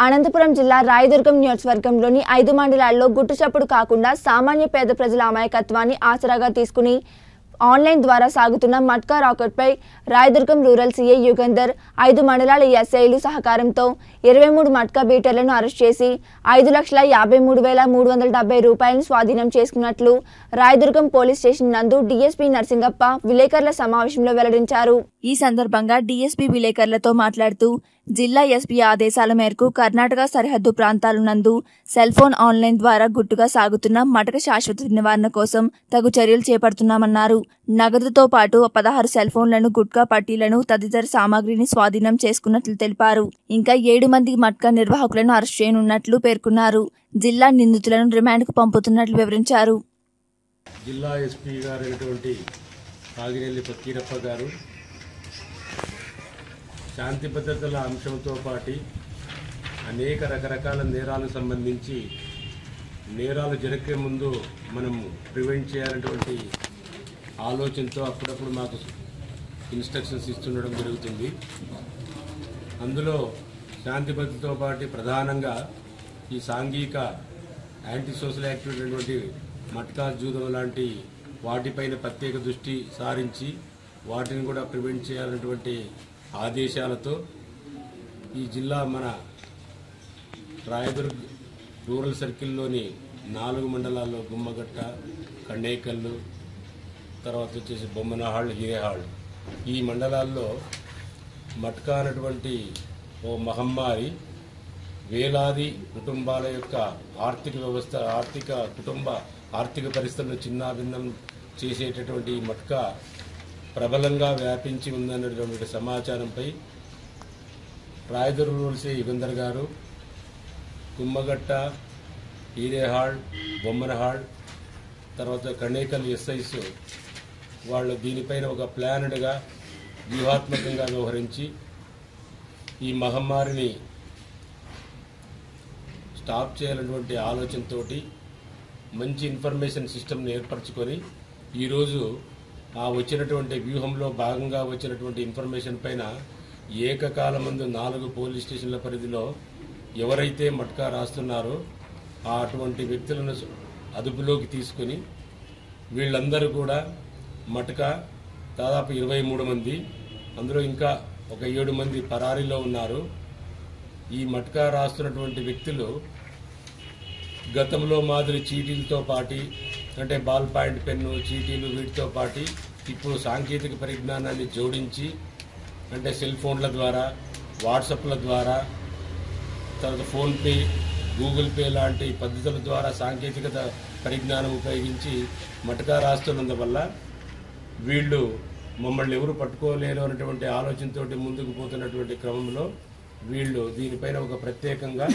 అనంతపురం జిల్లా రాయదుర్గం నియోజకవర్గంలోని ఐదు మండలాల్లో గుట్టుచప్పుడు కాకుండా సామాన్య పేద ప్రజల అమాయకత్వాన్ని ఆసరాగా తీసుకుని ఆన్లైన్ ద్వారా సాగుతున్న మట్కా రాకెట్పై రాయదుర్గం రూరల్ సీఏ యుగంధర్ ఐదు మండలాల ఎస్ఐలు సహకారంతో ఇరవై మూడు మట్కా బీటర్లను అరెస్ట్ చేసి ఐదు లక్షల యాభై మూడు వేల మూడు వందల డెబ్బై రూపాయలను స్వాధీనం చేసుకున్నట్లు రాయదుర్గం పోలీస్ స్టేషన్ నందు డీఎస్పీ నరసింగప్ప విలేకరుల సమావేశంలో వెల్లడించారు. ఈ సందర్భంగా డీఎస్పీ విలేకరులతో మాట్లాడుతూ జిల్లా ఎస్పీ ఆదేశాల మేరకు కర్ణాటక సరిహద్దు ప్రాంతాల నందు సెల్ ఫోన్ ఆన్లైన్ ద్వారా గుట్టుగా సాగుతున్న మటక శాశ్వత నివారణ కోసం తగు చర్యలు చేపడుతున్నామన్నారు. నగదుతో పాటు పదహారు సెల్ ఫోన్లను గుట్కా పట్టీలను తదితర సామాగ్రిని స్వాధీనం చేసుకున్నట్లు తెలిపారు. ఇంకా ఏడు మంది మట్కా నిర్వాహకులను అరెస్ట్ చేయనున్నట్లు పేర్కొన్నారు. జిల్లా నిందితులను రిమాండ్కు పంపుతున్నట్లు వివరించారు. జిల్లా ఎస్పీ గారైనటువంటి కాగిరెల్లి పక్కీరప్ప గారు శాంతి భద్రతల అంశంతో పాటు అనేక రకరకాల నేరాలకు సంబంధించి నేరాలు జరిగే ముందు మనం ప్రివెంట్ చేయాలనేటువంటి ఆలోచనతో అప్పుడప్పుడు మాకు ఇన్స్ట్రక్షన్స్ ఇస్తుండడం జరుగుతుంది. అందులో శాంతి భద్రతతో పాటు ప్రధానంగా ఈ సాంఘిక యాంటీ సోషల్ యాక్టివిటీ అటువంటి మట్కా జూదం లాంటి వాటిపైన ప్రత్యేక దృష్టి సారించి వాటిని కూడా ప్రివెంట్ చేయాలన్నటువంటి ఆదేశాలతో ఈ జిల్లా మన రాయదుర్గ్ రూరల్ సర్కిల్లోని నాలుగు మండలాల్లో గుమ్మగట్ట కన్నేకల్లు తర్వాత వచ్చేసి బొమ్మనహాళ్ళు హిరేహాళ్ళు ఈ మండలాల్లో మట్కా అనేటువంటి ఓ మహమ్మారి వేలాది కుటుంబాల యొక్క ఆర్థిక వ్యవస్థ ఆర్థిక కుటుంబ ఆర్థిక పరిస్థితులను చిన్నాభిన్నం చేసేటటువంటి ఈ మట్కా ప్రబలంగా వ్యాపించి ఉందన్నటువంటి సమాచారంపై రాయదుర్గ యుగంధర్ గారు కుమ్మగట్ట ఈరేహాళ్ బొమ్మనహాళ్ తర్వాత కణేకల్ ఎస్ఐస్ వాళ్ళు దీనిపైన ఒక ప్లానెడ్గా వ్యూహాత్మకంగా వ్యవహరించి ఈ మహమ్మారిని స్టాప్ చేయాలన్నటువంటి ఆలోచనతో మంచి ఇన్ఫర్మేషన్ సిస్టమ్ని ఏర్పరచుకొని ఈరోజు ఆ వచ్చినటువంటి వ్యూహంలో భాగంగా వచ్చినటువంటి ఇన్ఫర్మేషన్ పైన ఏకకాలమందు నాలుగు పోలీస్ స్టేషన్ల పరిధిలో ఎవరైతే మట్కా రాస్తున్నారో అటువంటి వ్యక్తులను అదుపులోకి తీసుకొని వీళ్ళందరూ కూడా మటక దాదాపు ఇరవై మూడు మంది అందులో ఇంకా ఒక ఏడు మంది పరారీలో ఉన్నారు. ఈ మటక రాస్తున్నటువంటి వ్యక్తులు గతంలో మాదిరి చీటీలతో పాటి అంటే బాల్ పాయింట్ పెన్ను చీటీలు వీటితో పాటి ఇప్పుడు సాంకేతిక పరిజ్ఞానాన్ని జోడించి అంటే సెల్ ఫోన్ల ద్వారా వాట్సాప్ల ద్వారా తర్వాత ఫోన్పే గూగుల్ పే లాంటి పద్ధతుల ద్వారా సాంకేతికత పరిజ్ఞానం ఉపయోగించి మటకా రాస్తున్నందువల్ల వీళ్ళు మమ్మల్ని ఎవరు పట్టుకోలేరు అనేటువంటి ఆలోచనతోటి ముందుకు పోతున్నటువంటి క్రమంలో వీళ్ళు దీనిపైన ఒక ప్రత్యేకంగా